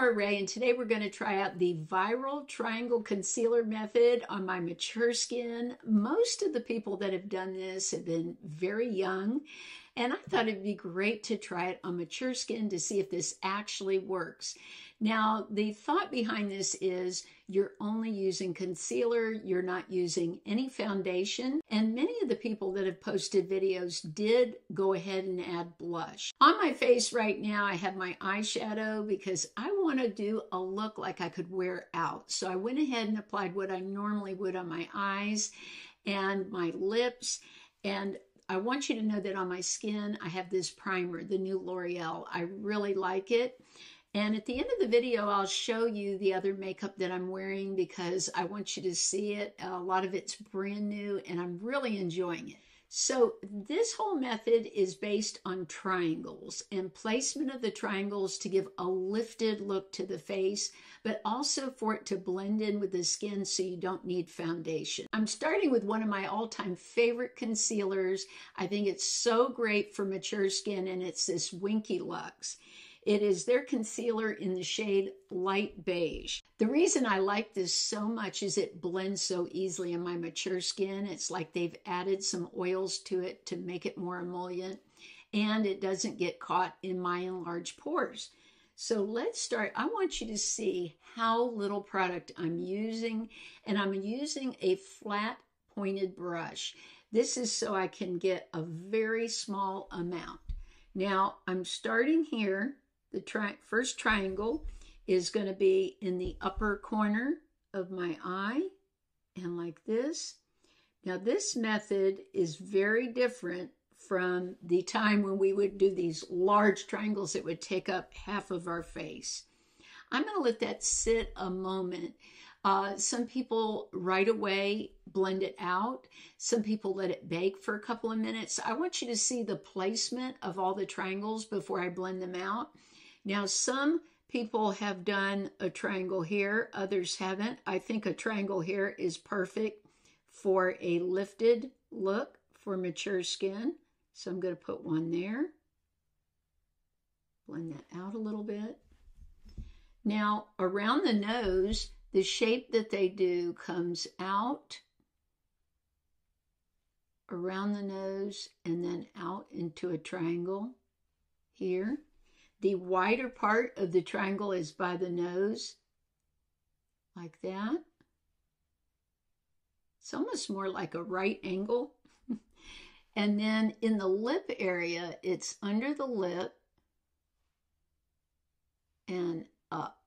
Laura Rae, and today we're going to try out the Viral Triangle Concealer Method on my mature skin. Most of the people that have done this have been very young, and I thought it'd be great to try it on mature skin to see if this actually works. Now, the thought behind this is you're only using concealer, you're not using any foundation, and many of the people that have posted videos did go ahead and add blush. On my face right now, I have my eyeshadow because I want to do a look like I could wear out. So I went ahead and applied what I normally would on my eyes and my lips, and I want you to know that on my skin, I have this primer, the new L'Oreal. I really like it. And at the end of the video, I'll show you the other makeup that I'm wearing because I want you to see it. A lot of it's brand new and I'm really enjoying it. So this whole method is based on triangles and placement of the triangles to give a lifted look to the face, but also for it to blend in with the skin so you don't need foundation. I'm starting with one of my all-time favorite concealers. I think it's so great for mature skin and it's this Winky Lux. It is their concealer in the shade light beige. The reason I like this so much is it blends so easily in my mature skin. It's like they've added some oils to it to make it more emollient and it doesn't get caught in my enlarged pores. So let's start. I want you to see how little product I'm using and I'm using a flat pointed brush. This is so I can get a very small amount. Now I'm starting here the tri first triangle is going to be in the upper corner of my eye and like this. Now this method is very different from the time when we would do these large triangles that would take up half of our face. I'm going to let that sit a moment. Uh, some people right away blend it out. Some people let it bake for a couple of minutes. I want you to see the placement of all the triangles before I blend them out. Now, some people have done a triangle here, others haven't. I think a triangle here is perfect for a lifted look for mature skin. So I'm going to put one there. Blend that out a little bit. Now, around the nose, the shape that they do comes out around the nose and then out into a triangle here. The wider part of the triangle is by the nose, like that. It's almost more like a right angle. and then in the lip area, it's under the lip and up.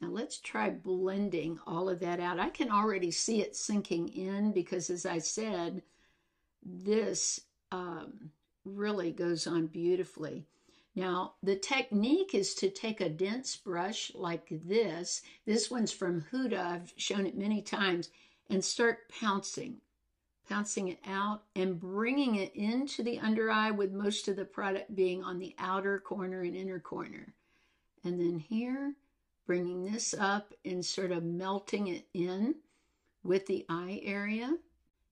Now let's try blending all of that out. I can already see it sinking in because as I said, this um, really goes on beautifully. Now, the technique is to take a dense brush like this. This one's from Huda. I've shown it many times. And start pouncing, pouncing it out and bringing it into the under eye with most of the product being on the outer corner and inner corner. And then here, bringing this up and sort of melting it in with the eye area.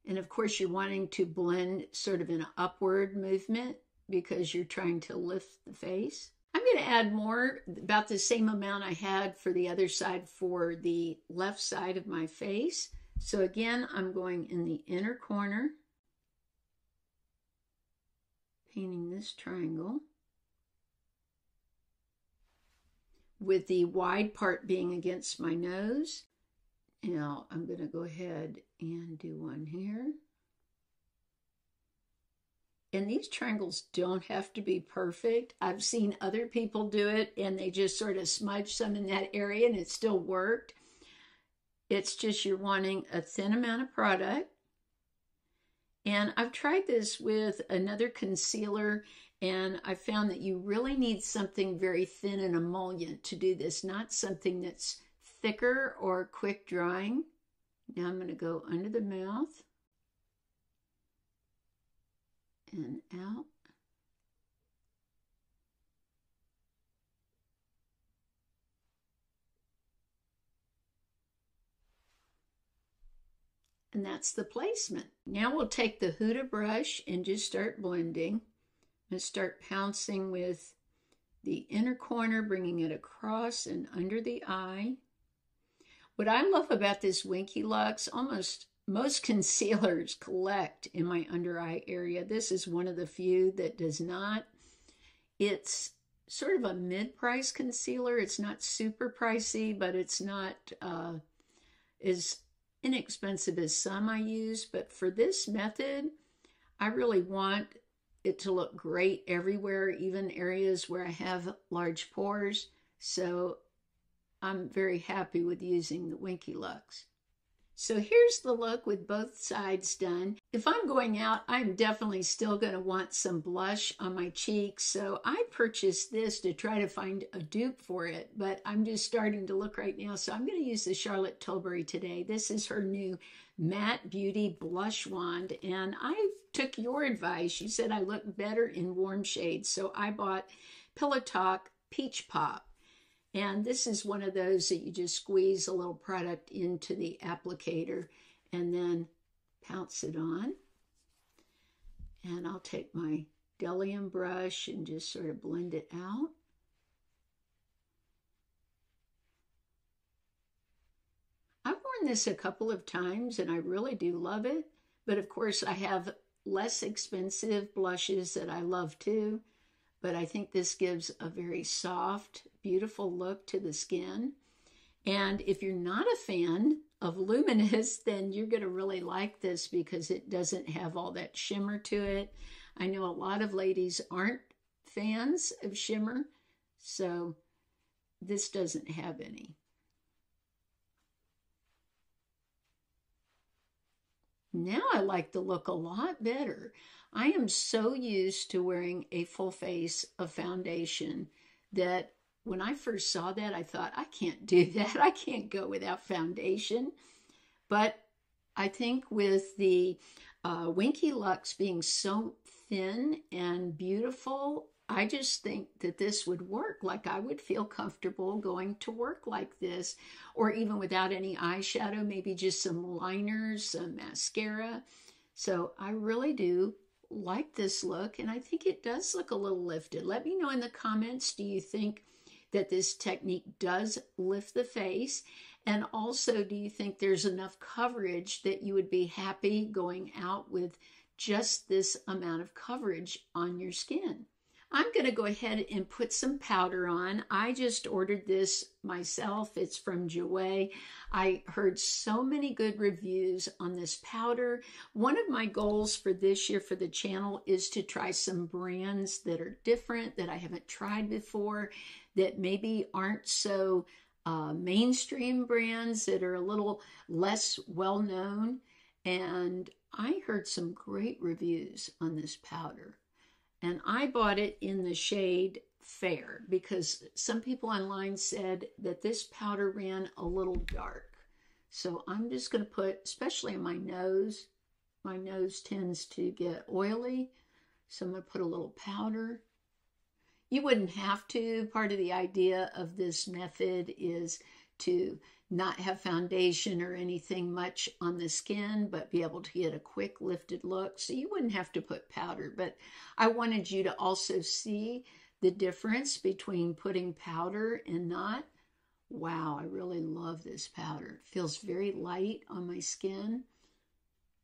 And of course, you're wanting to blend sort of in an upward movement because you're trying to lift the face. I'm going to add more, about the same amount I had for the other side for the left side of my face. So again, I'm going in the inner corner, painting this triangle. With the wide part being against my nose. Now I'm going to go ahead and do one here. And these triangles don't have to be perfect. I've seen other people do it and they just sort of smudge some in that area and it still worked. It's just you're wanting a thin amount of product. And I've tried this with another concealer and I found that you really need something very thin and emollient to do this, not something that's thicker or quick drying. Now I'm going to go under the mouth and out. And that's the placement. Now we'll take the Huda brush and just start blending and start pouncing with the inner corner, bringing it across and under the eye. What I love about this Winky Lux, almost most concealers collect in my under eye area. This is one of the few that does not. It's sort of a mid-price concealer. It's not super pricey, but it's not uh, as inexpensive as some I use. But for this method, I really want it to look great everywhere, even areas where I have large pores. So I'm very happy with using the Winky Lux. So here's the look with both sides done. If I'm going out, I'm definitely still going to want some blush on my cheeks. So I purchased this to try to find a dupe for it, but I'm just starting to look right now. So I'm going to use the Charlotte Tilbury today. This is her new Matte Beauty Blush Wand. And I took your advice. You said I look better in warm shades. So I bought Pillow Talk Peach Pop. And this is one of those that you just squeeze a little product into the applicator and then pounce it on. And I'll take my Bdellium brush and just sort of blend it out. I've worn this a couple of times and I really do love it. But of course, I have less expensive blushes that I love too but I think this gives a very soft, beautiful look to the skin. And if you're not a fan of Luminous, then you're going to really like this because it doesn't have all that shimmer to it. I know a lot of ladies aren't fans of shimmer, so this doesn't have any. Now I like the look a lot better. I am so used to wearing a full face of foundation that when I first saw that, I thought, I can't do that. I can't go without foundation. But I think with the uh, Winky Lux being so thin and beautiful, I just think that this would work. Like I would feel comfortable going to work like this, or even without any eyeshadow, maybe just some liners, some mascara. So I really do like this look, and I think it does look a little lifted. Let me know in the comments, do you think that this technique does lift the face? And also, do you think there's enough coverage that you would be happy going out with just this amount of coverage on your skin? I'm going to go ahead and put some powder on. I just ordered this myself. It's from Jouer. I heard so many good reviews on this powder. One of my goals for this year for the channel is to try some brands that are different, that I haven't tried before, that maybe aren't so uh, mainstream brands, that are a little less well known. And I heard some great reviews on this powder. And I bought it in the shade Fair because some people online said that this powder ran a little dark. So I'm just going to put, especially in my nose, my nose tends to get oily. So I'm going to put a little powder. You wouldn't have to. Part of the idea of this method is to not have foundation or anything much on the skin, but be able to get a quick lifted look. So you wouldn't have to put powder, but I wanted you to also see the difference between putting powder and not. Wow, I really love this powder. It feels very light on my skin.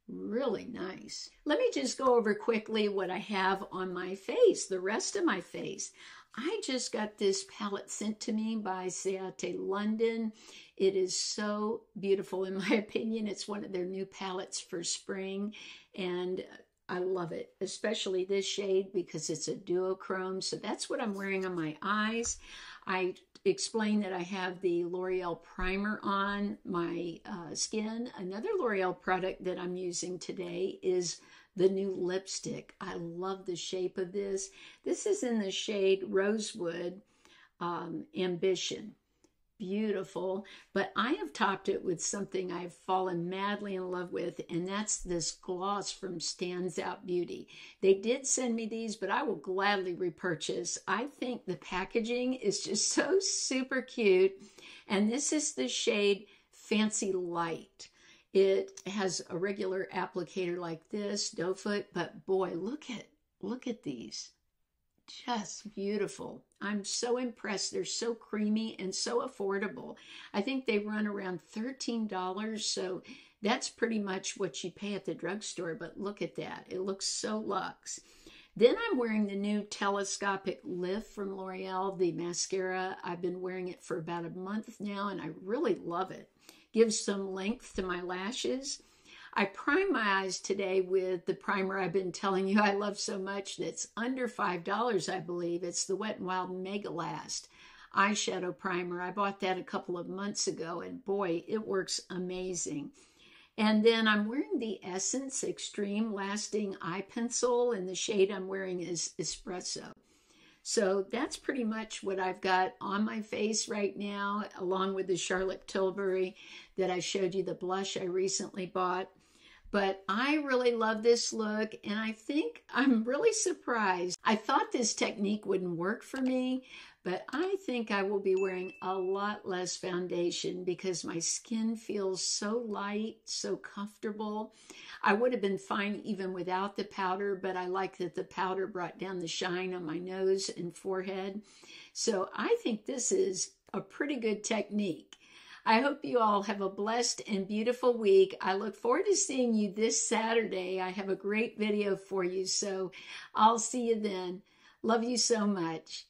Really nice. Let me just go over quickly what I have on my face, the rest of my face. I just got this palette sent to me by Ciate London. It is so beautiful, in my opinion. It's one of their new palettes for spring, and I love it, especially this shade because it's a duochrome. So that's what I'm wearing on my eyes. I explained that I have the L'Oreal primer on my uh, skin. Another L'Oreal product that I'm using today is the new lipstick. I love the shape of this. This is in the shade Rosewood um, Ambition. Beautiful. But I have topped it with something I've fallen madly in love with, and that's this gloss from Stands Out Beauty. They did send me these, but I will gladly repurchase. I think the packaging is just so super cute. And this is the shade Fancy Light. It has a regular applicator like this, doe foot, but boy, look at look at these. Just beautiful. I'm so impressed. They're so creamy and so affordable. I think they run around $13, so that's pretty much what you pay at the drugstore, but look at that. It looks so luxe. Then I'm wearing the new telescopic lift from L'Oreal, the mascara. I've been wearing it for about a month now and I really love it. Gives some length to my lashes. I prime my eyes today with the primer I've been telling you I love so much that's under $5, I believe. It's the Wet n Wild Megalast eyeshadow primer. I bought that a couple of months ago and boy, it works amazing. And then I'm wearing the Essence Extreme Lasting Eye Pencil, and the shade I'm wearing is Espresso. So that's pretty much what I've got on my face right now, along with the Charlotte Tilbury that I showed you, the blush I recently bought. But I really love this look, and I think I'm really surprised. I thought this technique wouldn't work for me, but I think I will be wearing a lot less foundation because my skin feels so light, so comfortable. I would have been fine even without the powder, but I like that the powder brought down the shine on my nose and forehead. So I think this is a pretty good technique. I hope you all have a blessed and beautiful week. I look forward to seeing you this Saturday. I have a great video for you, so I'll see you then. Love you so much.